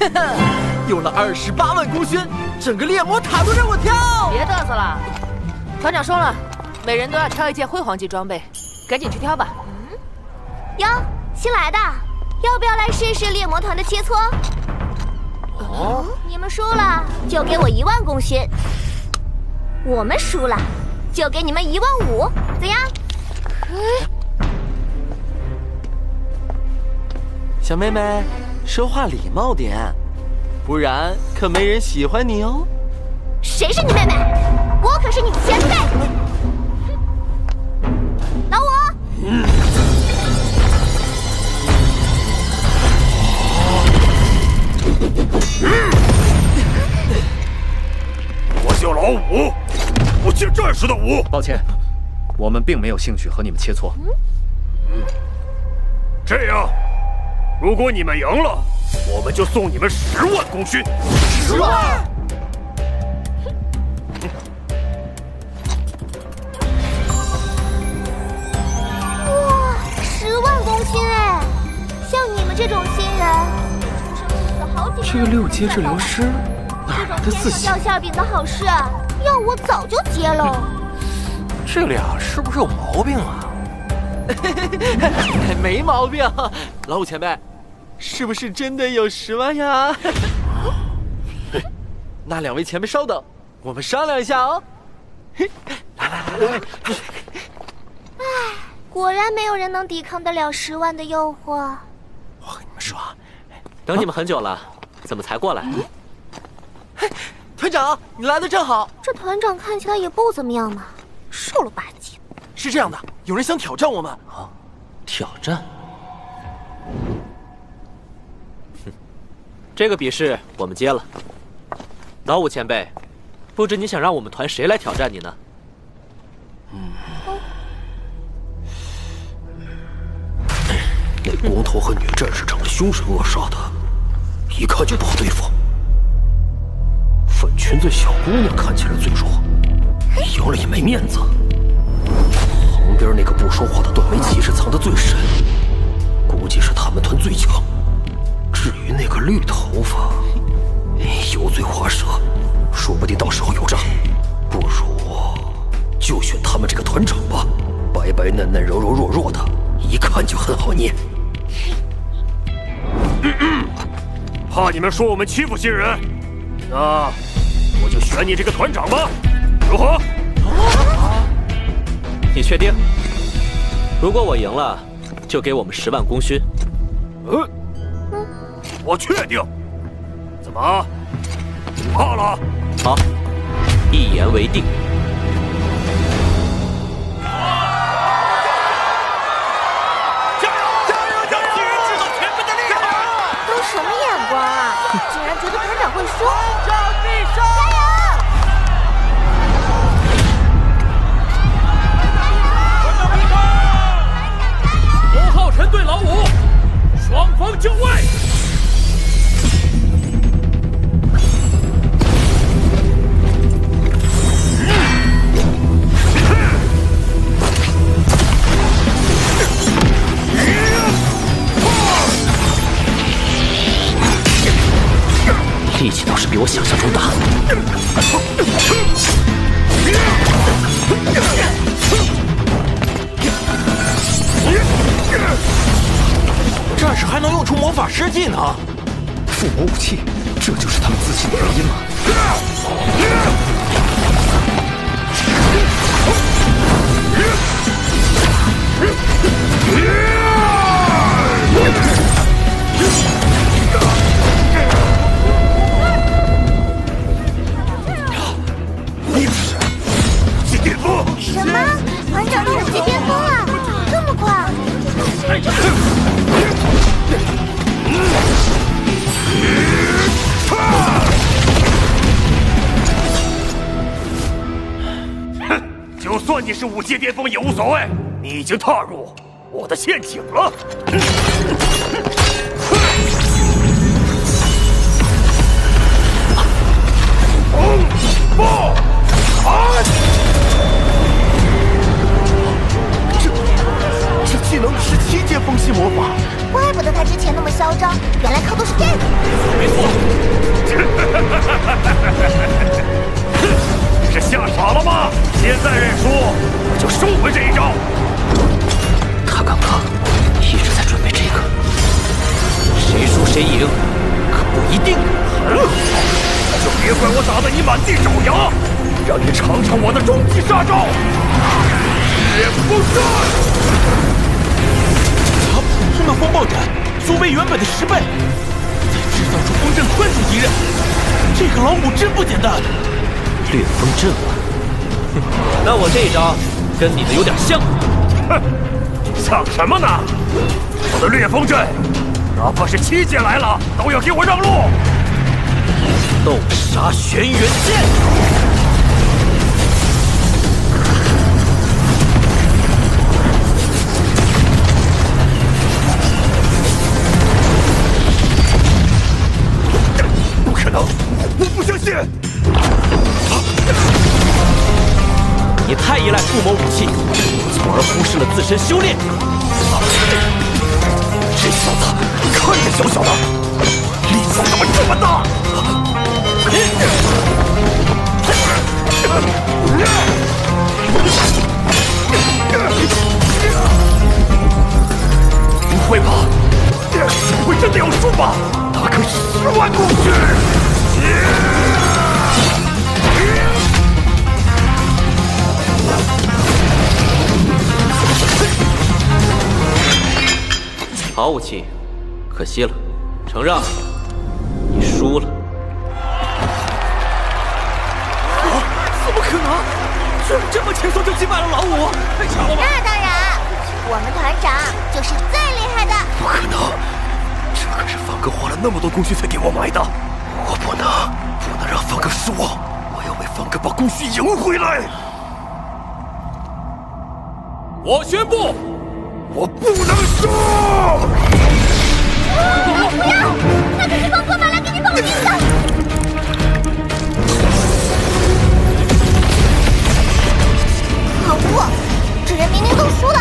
有了二十八万功勋，整个猎魔塔都让我挑。别嘚瑟了，团长说了，每人都要挑一件辉煌级装备，赶紧去挑吧。嗯，哟，新来的，要不要来试试猎魔团的切磋？哦，你们输了就给我一万功勋，我们输了就给你们一万五，怎样？小妹妹，说话礼貌点，不然可没人喜欢你哦。谁是你妹妹？我可是你前辈。老五。我叫老五，我姓战士的武。抱歉，我们并没有兴趣和你们切磋。嗯，这样。如果你们赢了，我们就送你们十万功勋。十万！哇，十万功勋哎！像你们这种新人，出生入死好几这个六阶治疗师哪来的自信？掉馅饼的好事，要我早就接了。这俩是不是有毛病啊？没毛病，老五前辈。是不是真的有十万呀？那两位前辈稍等，我们商量一下哦。来来来来来。唉，果然没有人能抵抗得了十万的诱惑。我跟你们说，等你们很久了，怎么才过来？嘿团长，你来的正好。这团长看起来也不怎么样嘛，瘦了吧唧。是这样的，有人想挑战我们啊？挑战？这个比试我们接了，老五前辈，不知你想让我们团谁来挑战你呢？嗯，那光头和女战士长得凶神恶煞的，一看就不好对付。粉裙子小姑娘看起来最弱，赢了也没面子。旁边那个不说话的断眉骑士藏得最深，估计是他们团最强。至于那个绿头发，油嘴滑舌，说不定到时候有账。不如就选他们这个团长吧，白白嫩嫩、柔柔弱弱的，一看就很好捏。怕你们说我们欺负新人，那我就选你这个团长吧，如何？你确定？如果我赢了，就给我们十万功勋。嗯。我确定，怎么不怕了？好，一言为定。加油！加油！加油！新人知道前辈的厉害。都什么眼光啊？竟然觉得团长会输？我想象中大。战士还能用出魔法师技能，附魔武器，这就是他们自信的原因吗？什五阶巅峰了？这么快？哼！就算你是五阶巅峰也无所谓，你已经踏入我的陷阱了。谁赢可不一定。很好，就别怪我打得你满地找牙，让你尝尝我的终极杀招——烈风斩。他普通的风暴斩，足为原本的十倍，再制造出风阵困住敌人。这个老母真不简单。烈风阵啊！那我这一招跟你的有点像。哼，像什么呢？我的烈风阵，哪怕是七阶来了，都要给我让路！斗杀轩辕剑。不可能！我不相信！你太依赖附魔武器，从而忽视了自身修炼。这小子看着小小的，力气怎么这么大？不会吧？不会真的要输吧？那可是十万公斤！好武器，可惜了，承让，你输了。怎么可能？居然这么轻松就击败了老五，太强了吧！那当然，我们团长就是最厉害的。不可能，这可是方哥花了那么多工序才给我买的，我不能，不能让方哥失望，我要为方哥把工序赢回来。我宣布。我不能输！不要！那可是方哥买来给你保命的。可恶！这人明明都输了，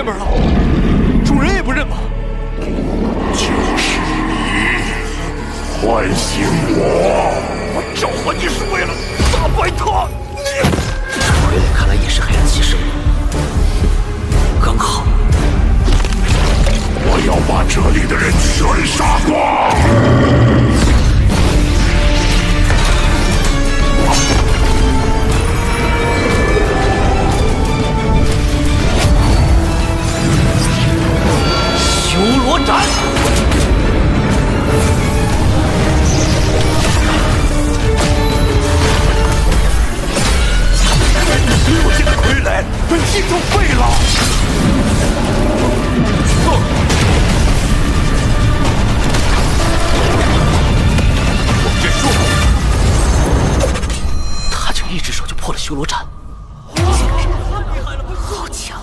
邪门了，主人也不认吗？就是你唤醒我，我召唤你是为了打败他。傀儡看来也是黑暗骑士，刚好。我要把这里的人全杀光。修罗斩，好强！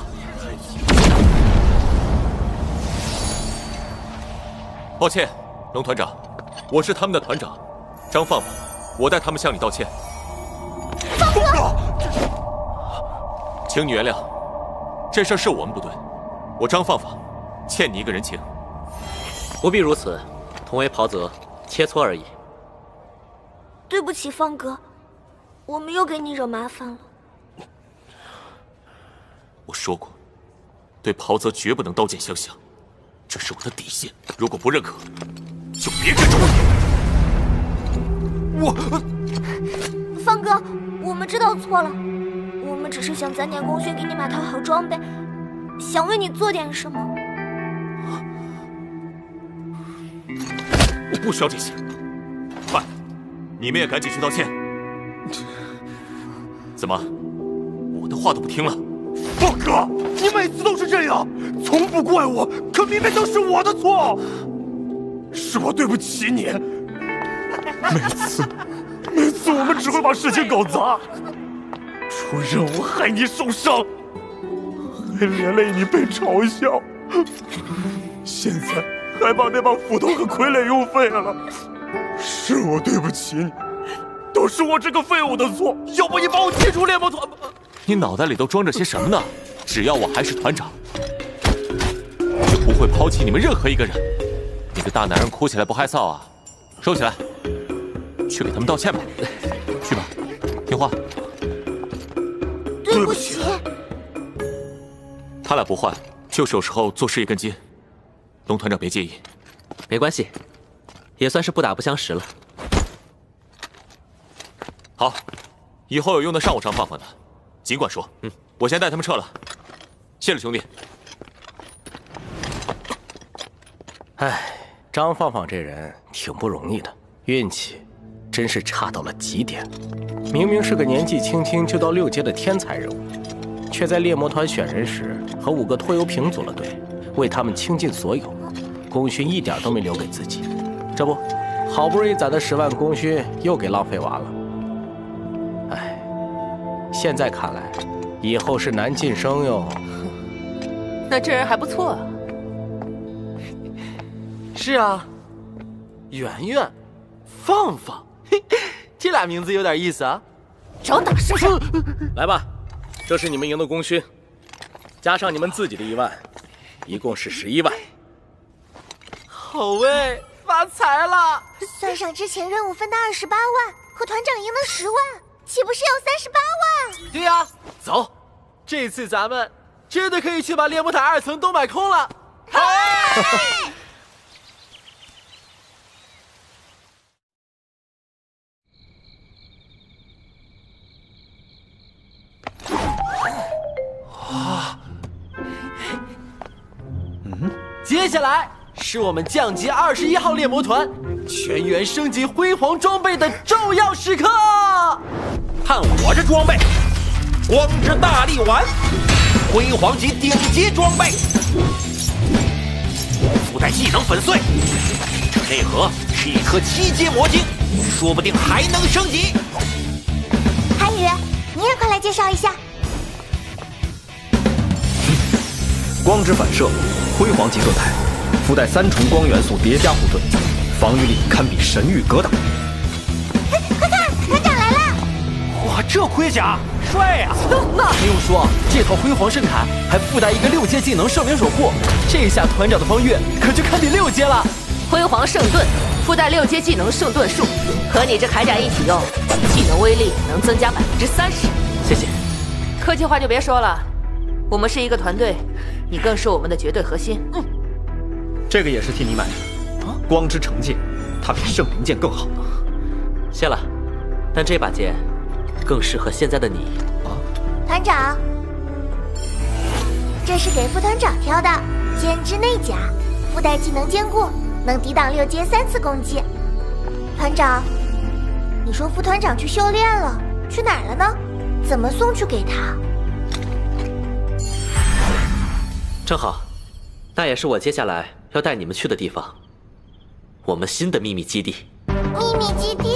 抱歉，龙团长，我是他们的团长，张放放，我代他们向你道歉。放哥，请你原谅，这事是我们不对，我张放放欠你一个人情。不必如此，同为袍泽，切磋而已。对不起，方哥，我们又给你惹麻烦了。我说过，对袍泽绝不能刀剑相向。这是我的底线，如果不认可，就别跟着我。我，方哥，我们知道错了，我们只是想攒点功勋给你买套好装备，想为你做点什么。我不需要这些，快，你们也赶紧去道歉。怎么，我的话都不听了？放哥！你每次都是这样，从不怪我，可明明都是我的错，是我对不起你。每次，每次我们只会把事情搞砸，出任务害你受伤，还连累你被嘲笑，现在还把那把斧头和傀儡用废了，是我对不起你，都是我这个废物的错。要不你把我踢出猎魔团吧？你脑袋里都装着些什么呢？只要我还是团长，就不会抛弃你们任何一个人。你个大男人哭起来不害臊啊？收起来，去给他们道歉吧。去吧，听话。对不起。他俩不坏，就是有时候做事一根筋。龙团长别介意，没关系，也算是不打不相识了。好，以后有用得上我张放放的。尽管说，嗯，我先带他们撤了。谢了，兄弟。哎，张放放这人挺不容易的，运气真是差到了极点。明明是个年纪轻轻就到六阶的天才人物，却在猎魔团选人时和五个拖油瓶组了队，为他们倾尽所有，功勋一点都没留给自己。这不，好不容易攒的十万功勋又给浪费完了。现在看来，以后是难晋升哟。那这人还不错啊。是啊，圆圆、放放，嘿 这俩名字有点意思啊。找打是不是？来吧，这是你们赢的功勋，加上你们自己的一万，一共是十一万。好喂，发财了！算上之前任务分的二十八万和团长赢的十万。岂不是有三十八万？对呀，走，这次咱们真的可以去把猎魔塔二层都买空了。嗨！啊！嗯，接下来是我们降级二十一号猎魔团。全员升级辉煌装备的重要时刻，看我这装备，光之大力丸，辉煌级顶级装备，附带技能粉碎，这内核是一颗七阶魔晶，说不定还能升级。韩宇，你也快来介绍一下。光之反射，辉煌级盾牌，附带三重光元素叠加护盾。防御力堪比神域格挡。快看，团长来了！哇，这盔甲帅啊！那还用说，这套辉煌圣铠还附带一个六阶技能圣灵守护，这下团长的方月可就堪比六阶了。辉煌圣盾附带六阶技能圣盾术，和你这铠甲一起用，技能威力能增加百分之三十。谢谢。客气话就别说了，我们是一个团队，你更是我们的绝对核心。嗯，这个也是替你买的。光之成戒，它比圣灵剑更好。谢了，但这把剑更适合现在的你。啊，团长，这是给副团长挑的剑之内甲，附带技能坚固，能抵挡六阶三次攻击。团长，你说副团长去修炼了，去哪儿了呢？怎么送去给他？正好，那也是我接下来要带你们去的地方。我们新的秘密基地。秘密基地？